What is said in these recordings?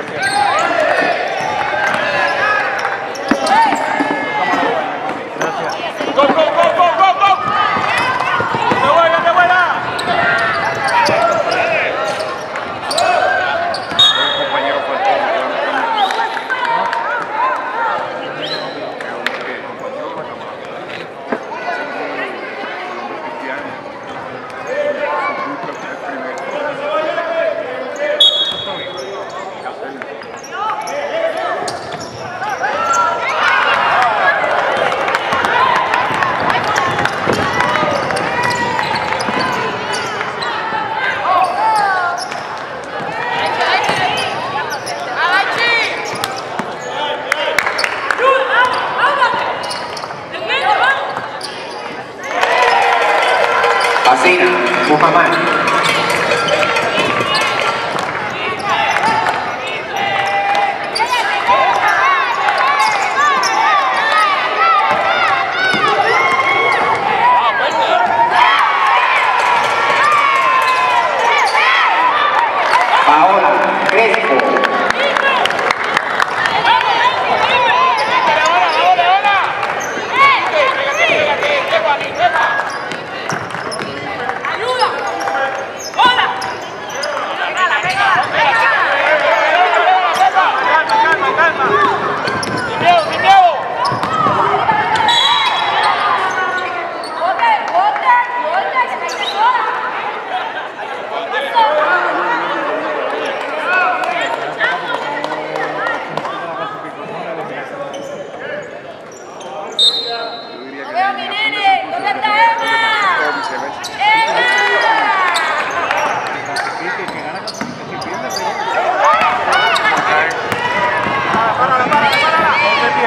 America.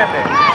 No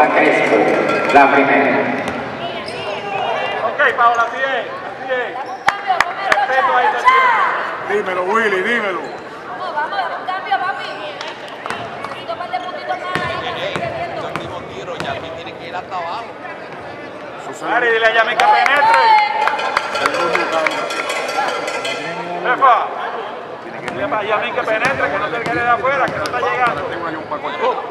Paola Crespo, la primera. Ok, Paola, así es, así es. Dímelo, Willy, dímelo. Vamos, vamos, un cambio. Un de más. Tiene que ir dile a Yami que penetre. Jefa. Dile a Yami que penetre, que no se quede de afuera, que no está llegando.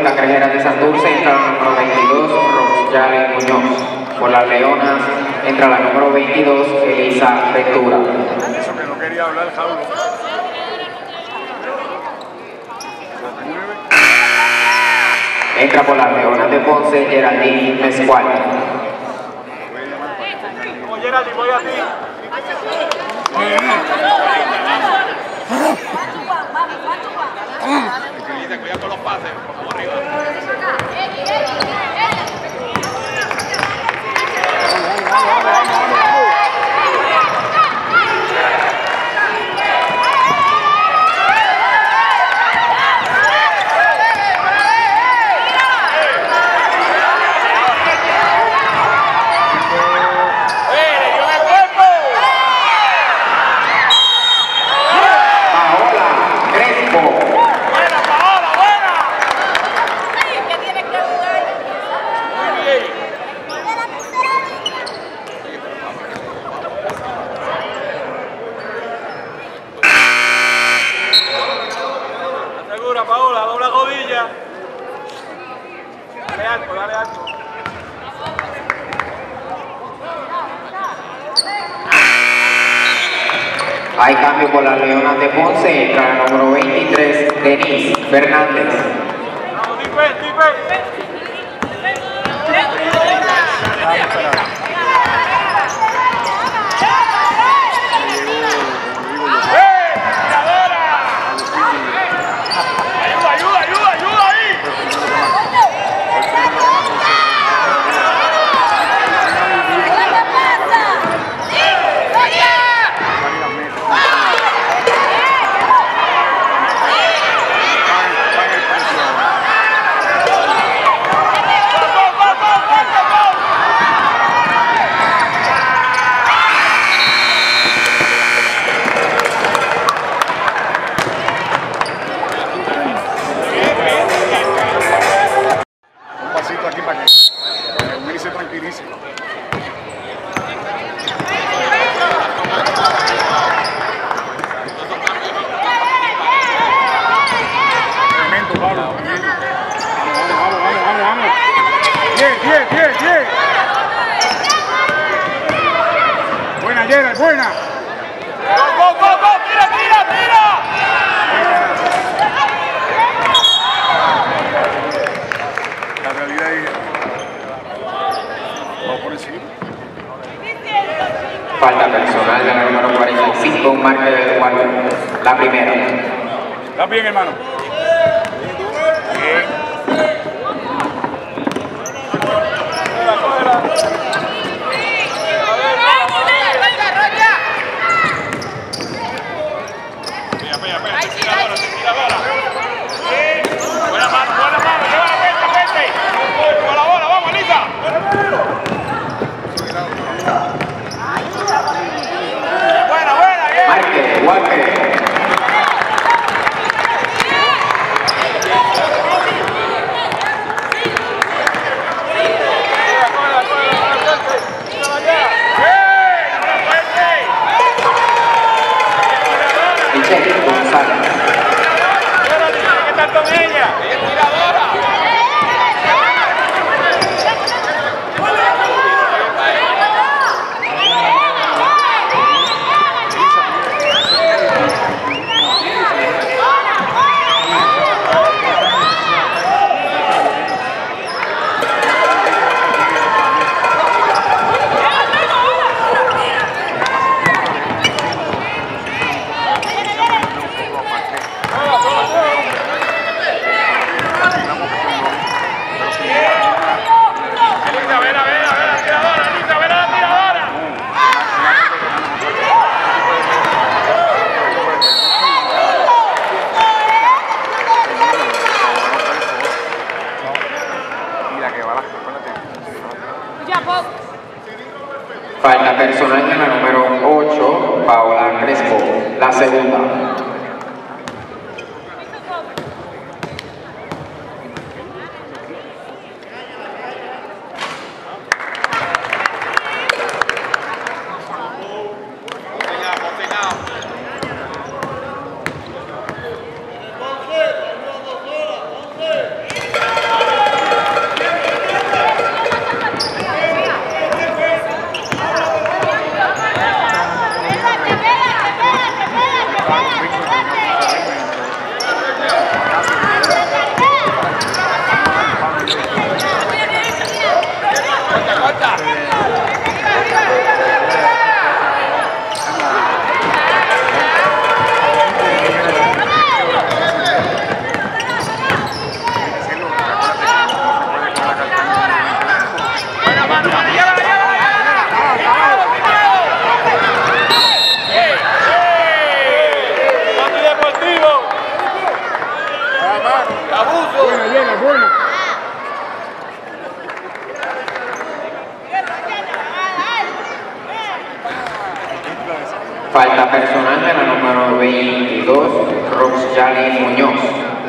León, la carrera de Santurce, entra la número 22, Rochelle Muñoz. Por las Leonas, entra la número 22, Elisa Ventura. Eso que no quería hablar, Jaúl. Entra por las Leonas de Ponce, Geraldine Mescual. Geraldine, voy a ti. Dice, cuidado con los pases, vamos arriba. Hay cambio por las Leonas de Ponce, entra la número 23, Denise Fernández. Vamos,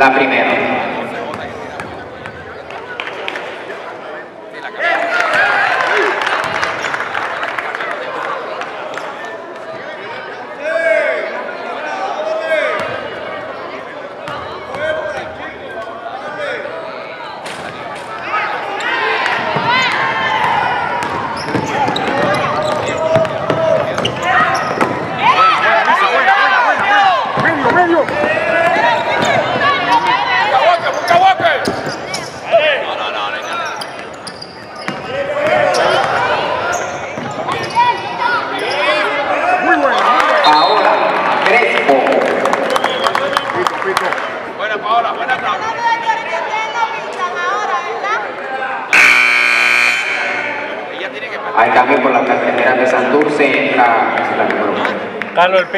la primera.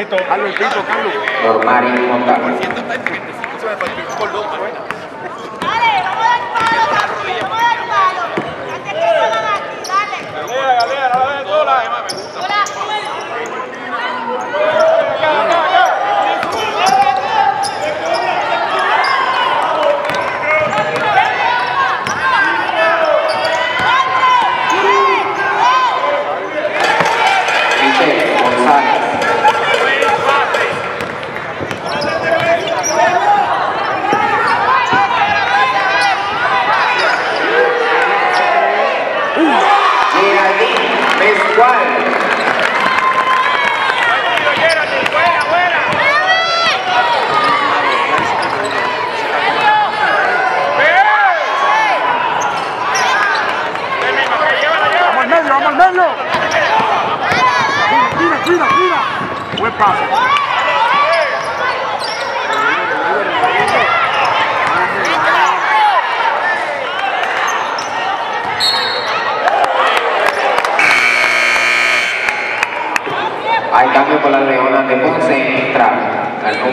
Pito.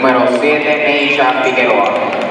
número 7, Neisha Figueroa.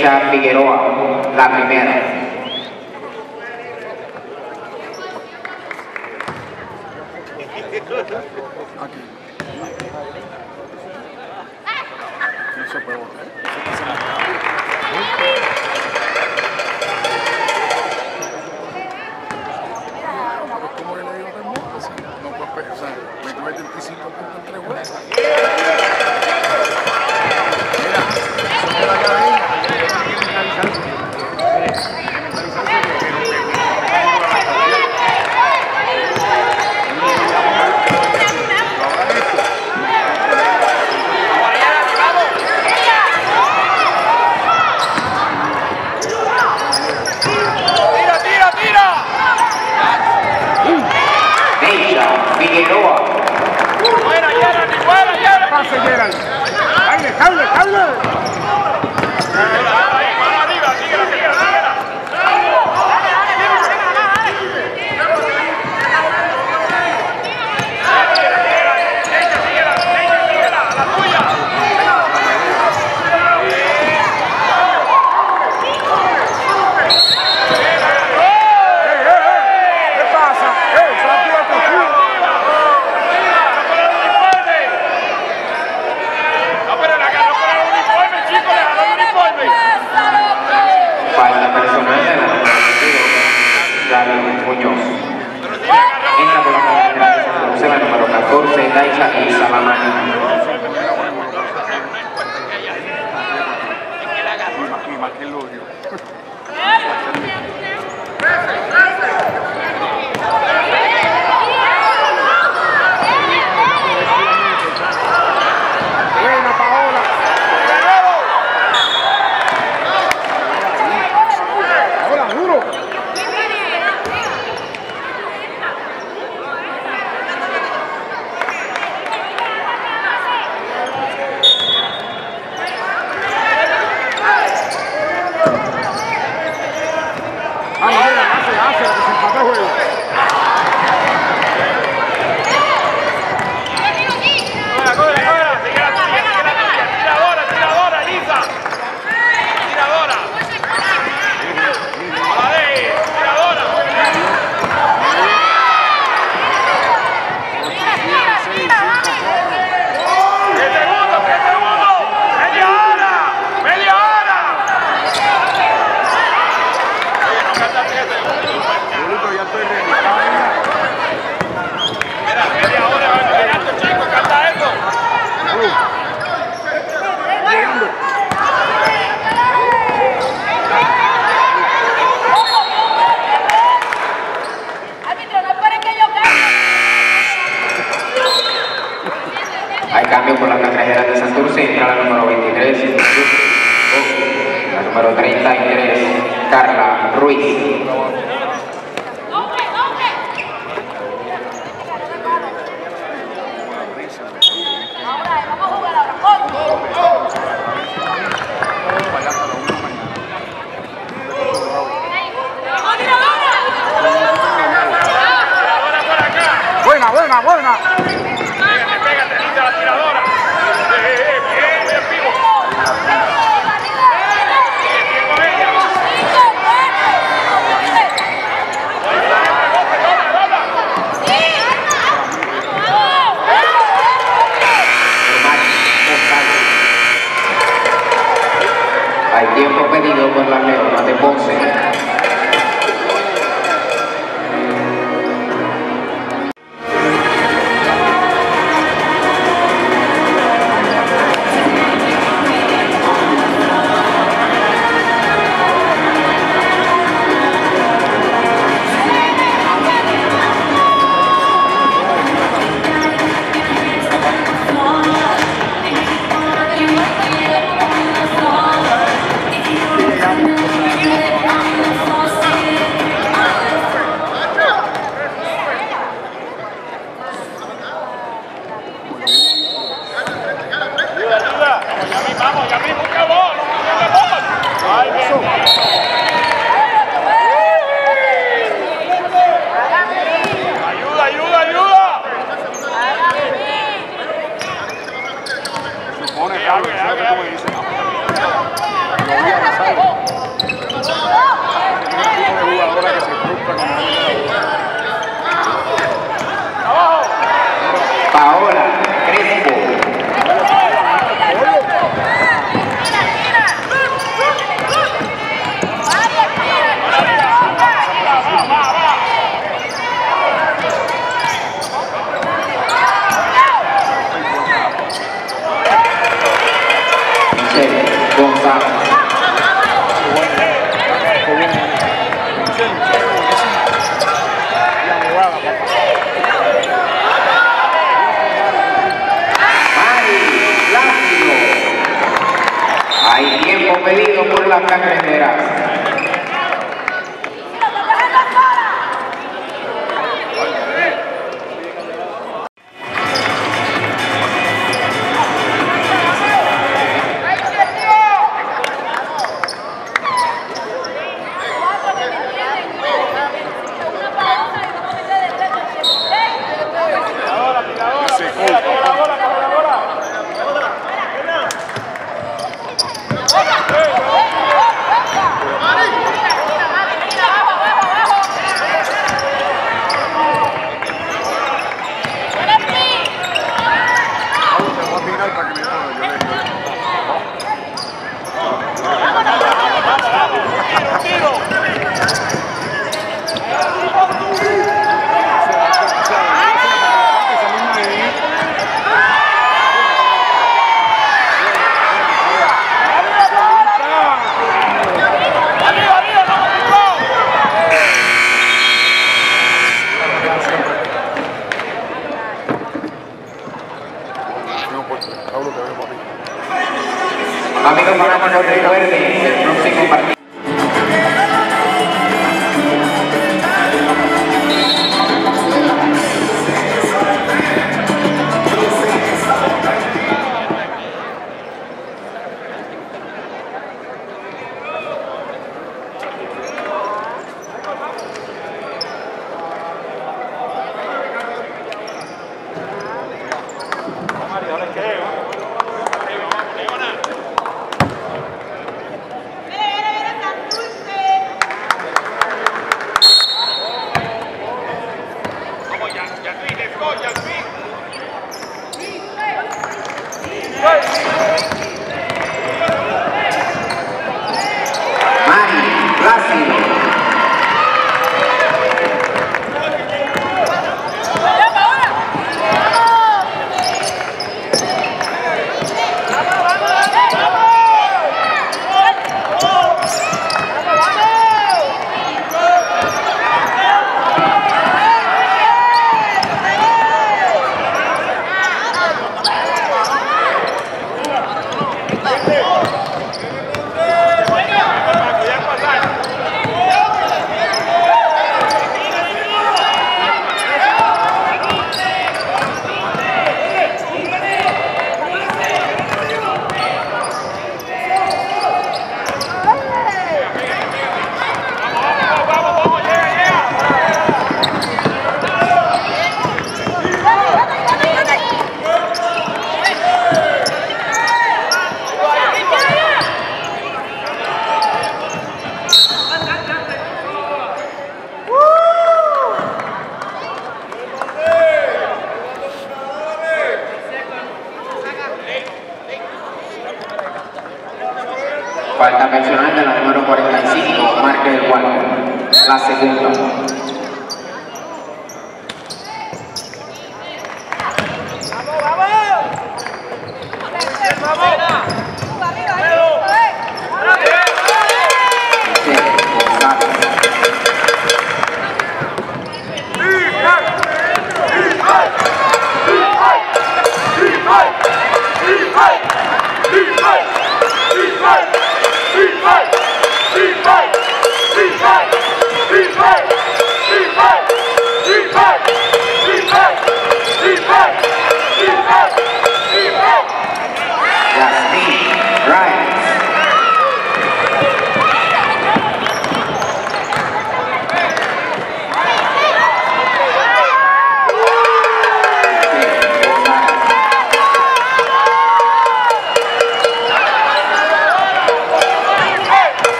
San Figueroa. Hay cambio por la carrera de Santurce, entra la número 23, la número 33, Carla Ruiz. con las Leonas de Ponce. Paola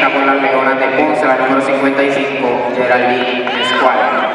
entra por la peona de Ponce, la número 55, Geraldine Escuadra.